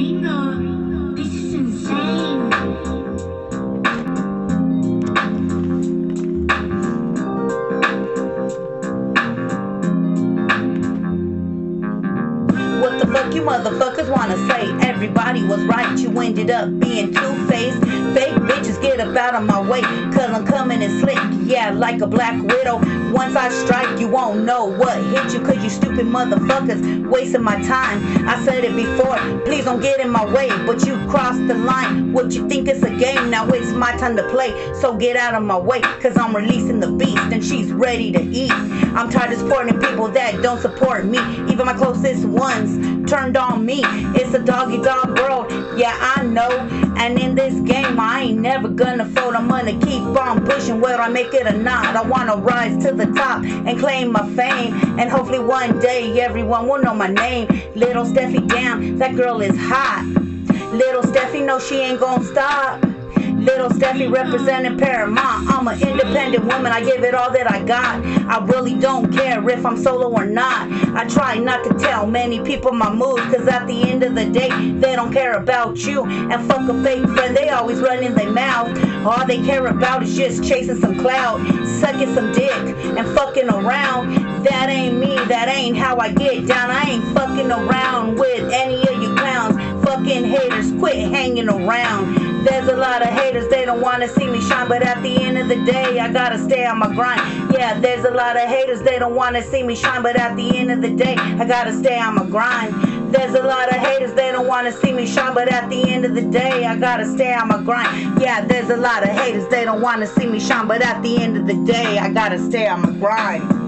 Ringo, this is insane. What the fuck you motherfuckers wanna say? Everybody was right, you ended up being two-faced. Fake bitches get up out of my way, cause I'm coming in slick, yeah, like a black widow. Once I strike, you won't know what hit you, cause you stupid motherfuckers wasting my time. I said it before, please don't get in my way, but you crossed the line. What you think is a game, now it's my time to play. So get out of my way, cause I'm releasing the beast and she's ready to eat. I'm tired of supporting people that don't support me, even my closest ones turned on me. It's a doggy dog world, yeah, I know. And in this game, I ain't never gonna fold. I'm gonna keep on pushing, whether I make it or not. I wanna rise to the top and claim my fame. And hopefully one day everyone will know my name. Little Steffy, damn, that girl is hot. Little Steffy, no, she ain't gonna stop. Little Steffy representing Paramount. I'm an independent woman. I give it all that I got. I really don't care if I'm solo or not. I try not to tell many people my moves, cause at the end of the day, they don't care about you. And fuck a fake friend, they always run in their mouth. All they care about is just chasing some clout, sucking some dick, and fucking around. That ain't me, that ain't how I get down. I ain't fucking around with any of you clowns. Fucking haters, quit hanging around. There's a lot of haters, they don't wanna see me shine, but at the end of the day, I gotta stay on my grind. Yeah, there's a lot of haters, they don't wanna see me shine, but at the end of the day, I gotta stay on my grind. There's a lot of haters, they don't wanna see me shine, but at the end of the day, I gotta stay on my grind. Yeah, there's a lot of haters, they don't wanna see me shine, but at the end of the day, I gotta stay on my grind.